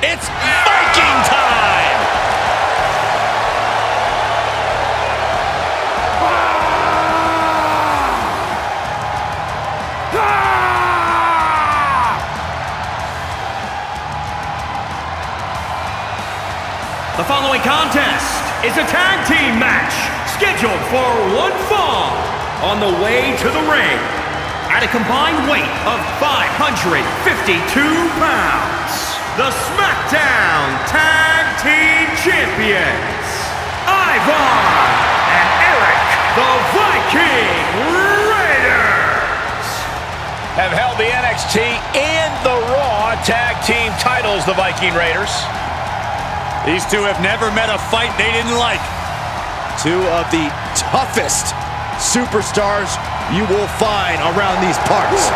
It's Viking time! Ah! Ah! The following contest is a tag team match scheduled for one fall on the way to the ring at a combined weight of 552 pounds. The SmackDown Tag Team Champions, Ivar and Erik the Viking Raiders. Have held the NXT and the Raw Tag Team titles, the Viking Raiders. These two have never met a fight they didn't like. Two of the toughest superstars you will find around these parts.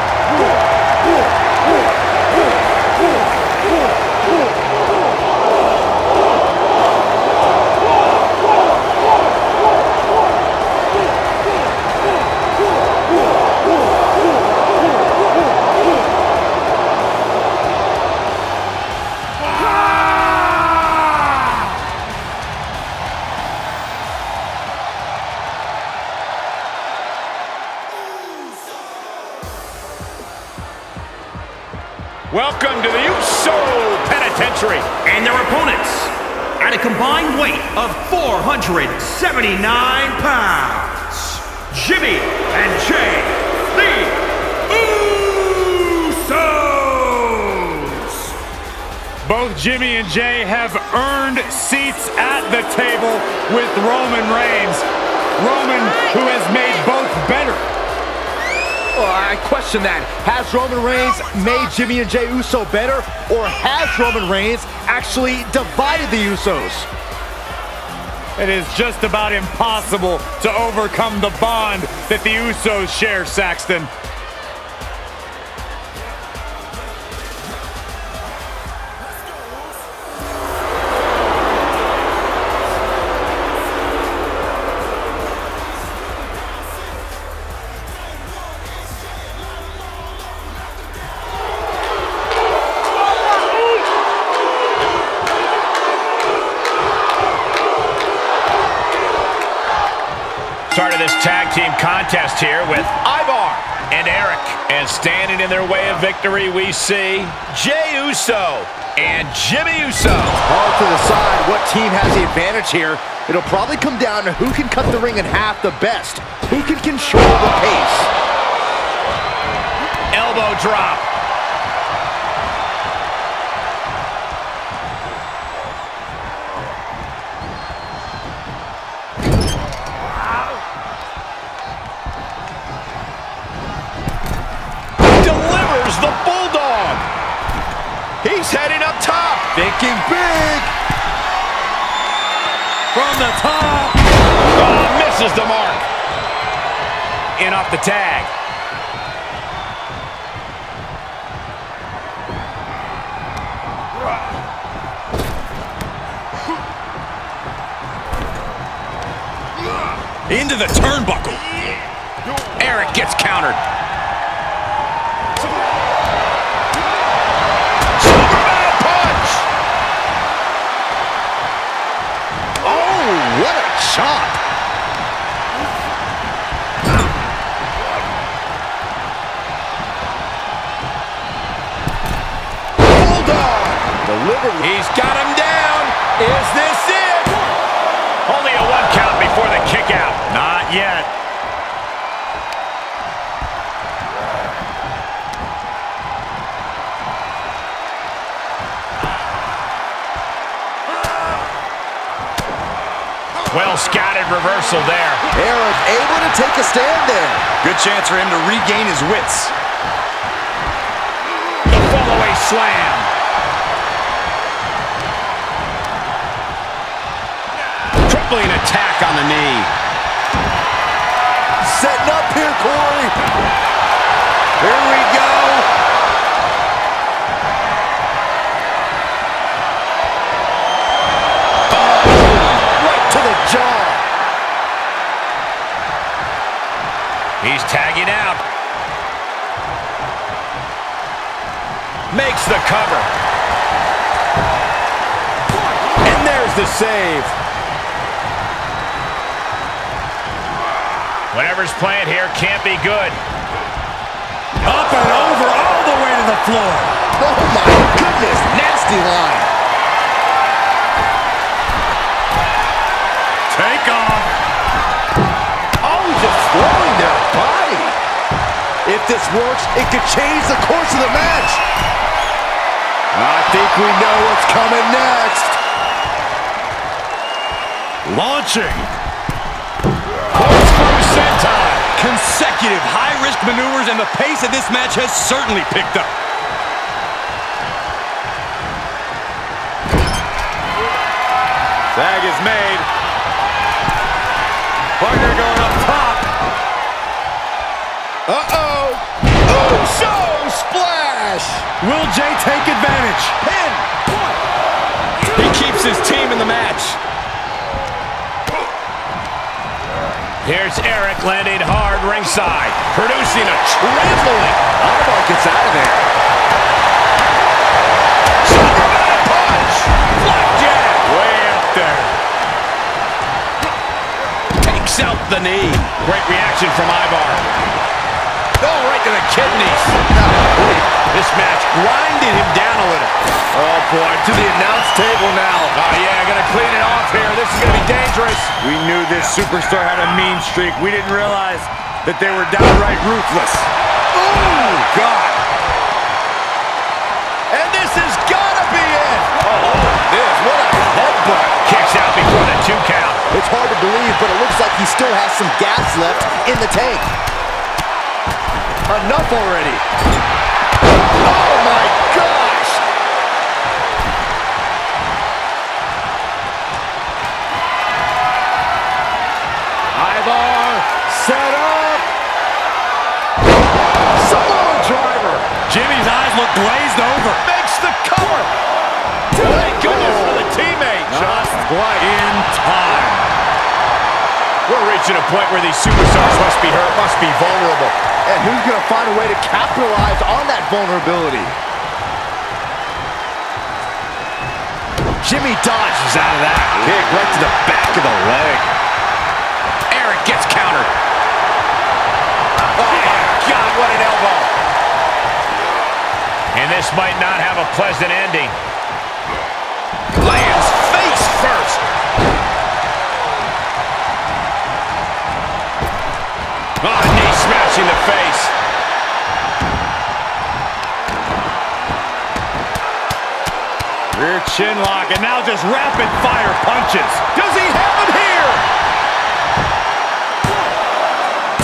Welcome to the USO Penitentiary. And their opponents, at a combined weight of 479 pounds, Jimmy and Jey, the Usos! Both Jimmy and Jey have earned seats at the table with Roman Reigns. Roman, who has made both better. Oh, I question that. Has Roman Reigns made Jimmy and Jey Uso better, or has Roman Reigns actually divided the Usos? It is just about impossible to overcome the bond that the Usos share, Saxton. Started this tag team contest here with Ivar and Erik. And standing in their way of victory, we see Jey Uso and Jimmy Uso. Hard to decide what team has the advantage here. It'll probably come down to who can cut the ring in half the best, who can control the pace. Elbow drop. Delivers the Bulldog. He's heading up top. Thinking big. From the top. Oh, misses the mark. In off the tag. Into the turnbuckle. Erik gets countered. Chop. Bulldog. Delivered. He's got him down. Is this it? Only a one count before the kick out. Not yet. Well scouted reversal there. Erik able to take a stand there. Good chance for him to regain his wits. The fallaway slam. Tripling attack on the knee. Setting up here, Corey. Here we go. Jaw. He's tagging out. Makes the cover. And there's the save. Whatever's playing here can't be good. Up and over, all the way to the floor. Oh my goodness, nasty line. This works, it could change the course of the match. I think we know what's coming next. Launching. Corkscrew senton. Consecutive high-risk maneuvers, and the pace of this match has certainly picked up. Tag is made. Partner going up top. Uh-oh. Will Jey take advantage? Pin. He keeps his team in the match. Here's Erik landing hard ringside, producing a trampling. Ivar gets out of there. Superman punch. Blackjack. Way up there. Takes out the knee. Great reaction from Ivar. Oh, right to the kidneys. Grinded him down a little. Oh, boy, to the announce table now. Oh, yeah, gonna clean it off here. This is gonna be dangerous. We knew this superstar had a mean streak. We didn't realize that they were downright ruthless. Oh, God. And this has got to be it. Oh, oh, this, what a headbutt. Kicks out before the two count. It's hard to believe, but it looks like he still has some gas left in the tank. Enough already. Oh, my gosh. Ivar set up. Samoa driver. Jimmy's eyes look glazed over. Makes the cover. Thank goodness for the teammate. Just in time. We're reaching a point where these superstars must be hurt, must be vulnerable. And who's going to find a way to capitalize on that vulnerability? Jimmy dodges out of that. Kick right to the back of the leg. Erik gets countered. Oh, my God, what an elbow. And this might not have a pleasant ending. Chin lock, and now just rapid fire punches. Does he have it here? One,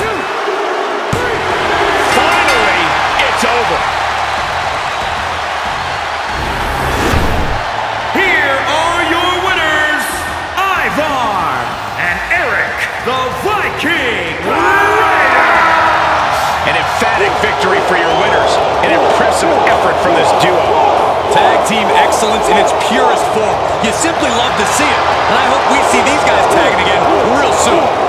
two, three. Finally, it's over. Here are your winners, Ivar and Erik, the Viking Raiders. An emphatic victory for your winners. An impressive effort from this duo. Tag team excellence in its purest form. You simply love to see it. And I hope we see these guys tagging again real soon.